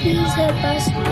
Please help us.